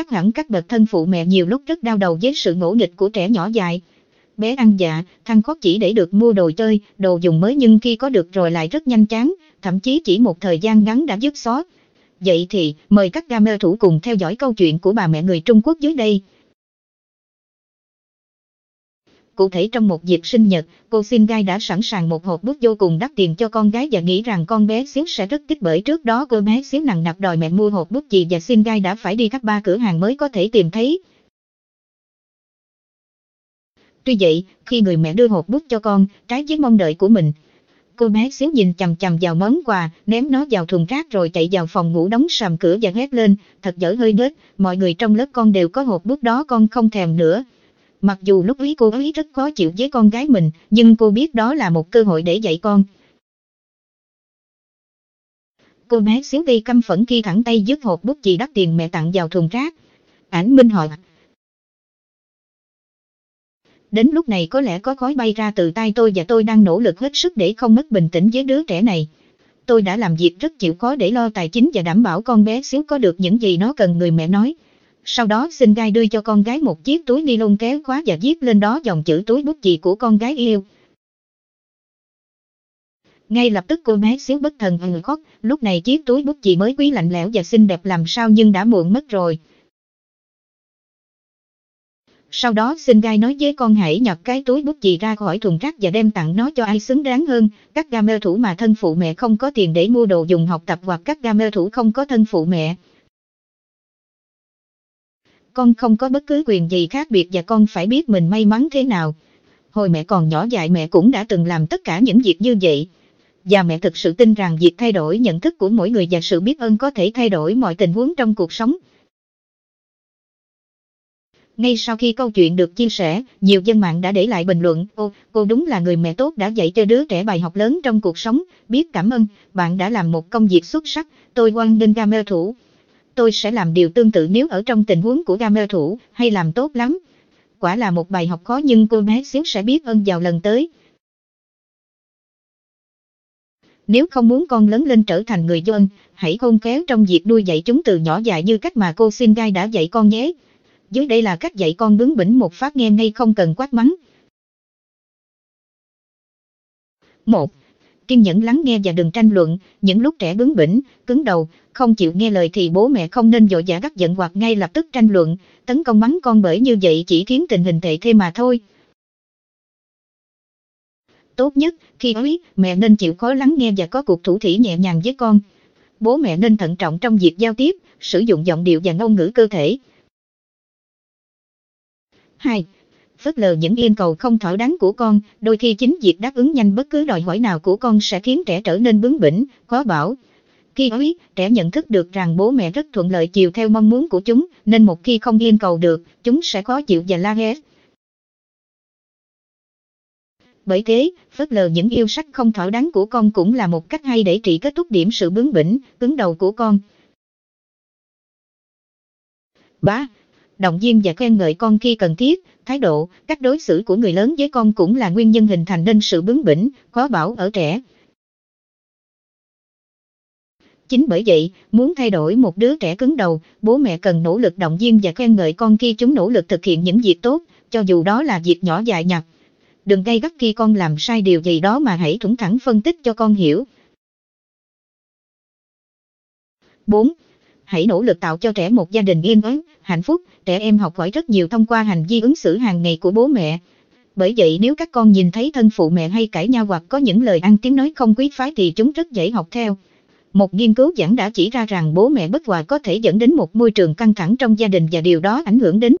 chắc hẳn các bậc thân phụ mẹ nhiều lúc rất đau đầu với sự ngỗ nghịch của trẻ nhỏ dại. Bé ăn dạ, thăng khóc chỉ để được mua đồ chơi, đồ dùng mới nhưng khi có được rồi lại rất nhanh chán, thậm chí chỉ một thời gian ngắn đã dứt xót. Vậy thì, mời các gamer thủ cùng theo dõi câu chuyện của bà mẹ người Trung Quốc dưới đây. Cụ thể trong một dịp sinh nhật, cô Xin Gai đã sẵn sàng một hộp bút vô cùng đắt tiền cho con gái và nghĩ rằng con bé xíu sẽ rất thích bởi trước đó cô bé xíu nặng nặc đòi mẹ mua hộp bút gì và Xin Gai đã phải đi khắp ba cửa hàng mới có thể tìm thấy. Tuy vậy, khi người mẹ đưa hộp bút cho con, trái với mong đợi của mình, cô bé xíu nhìn chằm chằm vào món quà, ném nó vào thùng rác rồi chạy vào phòng ngủ đóng sầm cửa và hét lên, thật dở hơi nết, mọi người trong lớp con đều có hộp bút đó con không thèm nữa. Mặc dù lúc ấy cô ấy rất khó chịu với con gái mình, nhưng cô biết đó là một cơ hội để dạy con. Cô bé xíu gây căm phẫn khi thẳng tay dứt hộp bút chì đắt tiền mẹ tặng vào thùng rác. Ảnh minh hỏi. Đến lúc này có lẽ có khói bay ra từ tay tôi và tôi đang nỗ lực hết sức để không mất bình tĩnh với đứa trẻ này. Tôi đã làm việc rất chịu khó để lo tài chính và đảm bảo con bé xíu có được những gì nó cần người mẹ nói. Sau đó xin gai đưa cho con gái một chiếc túi ni lông kéo khóa và viết lên đó dòng chữ túi bút chì của con gái yêu. Ngay lập tức cô bé xíu bất thần hừng khóc, lúc này chiếc túi bút chì mới quý lạnh lẽo và xinh đẹp làm sao nhưng đã muộn mất rồi. Sau đó xin gai nói với con hãy nhặt cái túi bút chì ra khỏi thùng rác và đem tặng nó cho ai xứng đáng hơn, các gamer thủ mà thân phụ mẹ không có tiền để mua đồ dùng học tập hoặc các gamer thủ không có thân phụ mẹ. Con không có bất cứ quyền gì khác biệt và con phải biết mình may mắn thế nào. Hồi mẹ còn nhỏ dại mẹ cũng đã từng làm tất cả những việc như vậy. Và mẹ thực sự tin rằng việc thay đổi nhận thức của mỗi người và sự biết ơn có thể thay đổi mọi tình huống trong cuộc sống. Ngay sau khi câu chuyện được chia sẻ, nhiều dân mạng đã để lại bình luận, ô, cô đúng là người mẹ tốt đã dạy cho đứa trẻ bài học lớn trong cuộc sống, biết cảm ơn, bạn đã làm một công việc xuất sắc, tôi quan nghênh gamer thủ. Tôi sẽ làm điều tương tự nếu ở trong tình huống của gamer thủ, hay làm tốt lắm. Quả là một bài học khó nhưng cô bé xíu sẽ biết ơn vào lần tới. Nếu không muốn con lớn lên trở thành người dân, hãy khôn khéo trong việc nuôi dạy chúng từ nhỏ dài như cách mà cô Xin Gai đã dạy con nhé. Dưới đây là cách dạy con bướng bỉnh một phát nghe ngay không cần quát mắng. 1. Kiên nhẫn lắng nghe và đừng tranh luận, những lúc trẻ bướng bỉnh, cứng đầu, không chịu nghe lời thì bố mẹ không nên dội dã gắt giận hoặc ngay lập tức tranh luận, tấn công mắng con bởi như vậy chỉ khiến tình hình tệ thêm mà thôi. Tốt nhất, khi ấy, mẹ nên chịu khó lắng nghe và có cuộc thủ thỉ nhẹ nhàng với con. Bố mẹ nên thận trọng trong việc giao tiếp, sử dụng giọng điệu và ngôn ngữ cơ thể, 2. Phớt lờ những yêu cầu không thỏa đáng của con, đôi khi chính việc đáp ứng nhanh bất cứ đòi hỏi nào của con sẽ khiến trẻ trở nên bướng bỉnh, khó bảo. Khi ấy, trẻ nhận thức được rằng bố mẹ rất thuận lợi chiều theo mong muốn của chúng, nên một khi không yêu cầu được, chúng sẽ khó chịu và la hét. Bởi thế, phớt lờ những yêu sách không thỏa đáng của con cũng là một cách hay để trị kết thúc điểm sự bướng bỉnh, cứng đầu của con. 3 động viên và khen ngợi con khi cần thiết, thái độ, cách đối xử của người lớn với con cũng là nguyên nhân hình thành nên sự bướng bỉnh, khó bảo ở trẻ. Chính bởi vậy, muốn thay đổi một đứa trẻ cứng đầu, bố mẹ cần nỗ lực động viên và khen ngợi con khi chúng nỗ lực thực hiện những việc tốt, cho dù đó là việc nhỏ dại nhặt. Đừng gây gắt khi con làm sai điều gì đó mà hãy thủng thẳng phân tích cho con hiểu. 4 hãy nỗ lực tạo cho trẻ một gia đình yên ắng, hạnh phúc, trẻ em học hỏi rất nhiều thông qua hành vi ứng xử hàng ngày của bố mẹ. Bởi vậy nếu các con nhìn thấy thân phụ mẹ hay cãi nhau hoặc có những lời ăn tiếng nói không quý phái thì chúng rất dễ học theo. Một nghiên cứu giảng đã chỉ ra rằng bố mẹ bất hòa có thể dẫn đến một môi trường căng thẳng trong gia đình và điều đó ảnh hưởng đến